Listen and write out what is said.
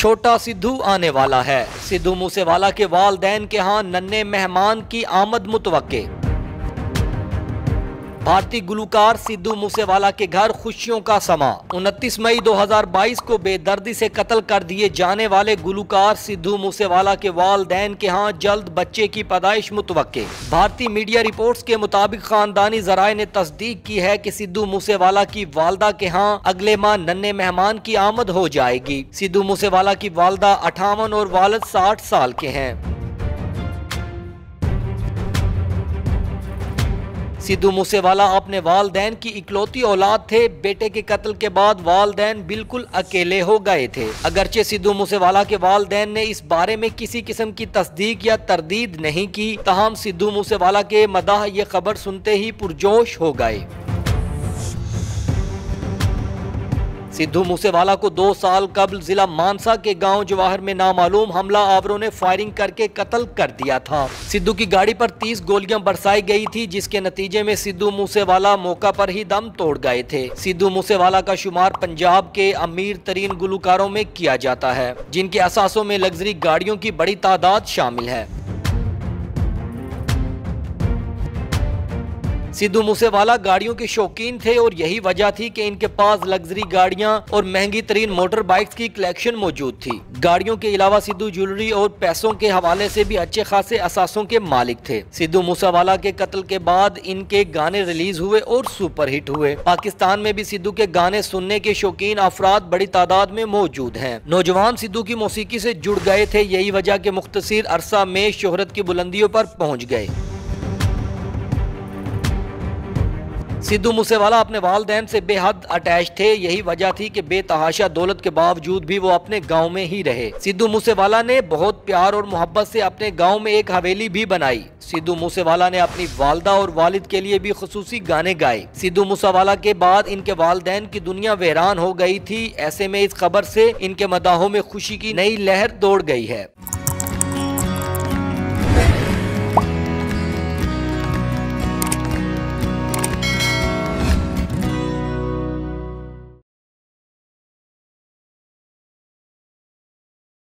छोटा सिद्धू आने वाला है। सिद्धू मूसेवाला के वालदेन के यहाँ नन्हे मेहमान की आमद मुतवक़े भारतीय गुलकार सिद्धू मूसेवाला के घर खुशियों का समा। 29 मई 2022 को बेदर्दी से कत्ल कर दिए जाने वाले गुलकार सिद्धू मूसेवाला के वालदेन के यहाँ जल्द बच्चे की पैदाइश मुतवक़े भारतीय मीडिया रिपोर्ट्स के मुताबिक खानदानी जराये ने तस्दीक की है कि सिद्धू मूसेवाला की वालदा के यहाँ अगले माह नन्हे मेहमान की आमद हो जाएगी। सिद्धू मूसेवाला की वालदा अठावन और वालद साठ साल के हैं। सिद्धू मूसेवाला अपने वालदेन की इकलौती औलाद थे। बेटे के कत्ल के बाद वालदेन बिल्कुल अकेले हो गए थे। अगरचे सिद्धू मूसेवाला के वालदेन ने इस बारे में किसी किस्म की तस्दीक या तरदीद नहीं की। तहम सिद्धू मूसेवाला के मदाह ये खबर सुनते ही पुरजोश हो गए। सिद्धू मूसेवाला को दो साल कबल जिला मानसा के गाँव जवाहर में नामालूम हमला आवरों ने फायरिंग करके कत्ल कर दिया था। सिद्धू की गाड़ी पर तीस गोलियाँ बरसाई गई थी, जिसके नतीजे में सिद्धू मूसेवाला मौका पर ही दम तोड़ गए थे। सिद्धू मूसेवाला का शुमार पंजाब के अमीर तरीन गुलकारों में किया जाता है, जिनके असासों में लग्जरी गाड़ियों की बड़ी तादाद शामिल है। सिद्धू मूसेवाला गाड़ियों के शौकीन थे और यही वजह थी कि इनके पास लग्जरी गाड़ियाँ और महँगी तरीन मोटर बाइक्स की कलेक्शन मौजूद थी। गाड़ियों के अलावा सिद्धू ज्वेलरी और पैसों के हवाले से भी अच्छे खासे असासों के मालिक थे। सिद्धू मूसेवाला के कत्ल के बाद इनके गाने रिलीज़ हुए और सुपरहिट हुए। पाकिस्तान में भी सिद्धू के गाने सुनने के शौकीन अफराद बड़ी तादाद में मौजूद है। नौजवान सिद्धू की मौसीकी से जुड़ गए थे, यही वजह के मुख्तर अरसा में शोहरत की बुलंदियों पर पहुँच गए। सिद्धू मूसेवाला अपने वालदेन से बेहद अटैच थे। यही वजह थी कि बेतहाशा दौलत के बावजूद भी वो अपने गाँव में ही रहे। सिद्धू मूसेवाला ने बहुत प्यार और मोहब्बत से अपने गाँव में एक हवेली भी बनाई। सिद्धू मूसेवाला ने अपनी वालदा और वालिद के लिए भी खसूसी गाने गाए। सिद्धू मूसेवाला के बाद इनके वालदेन की दुनिया वेरान हो गई थी। ऐसे में इस खबर से इनके मदाहों में खुशी की नई लहर दौड़ गई है।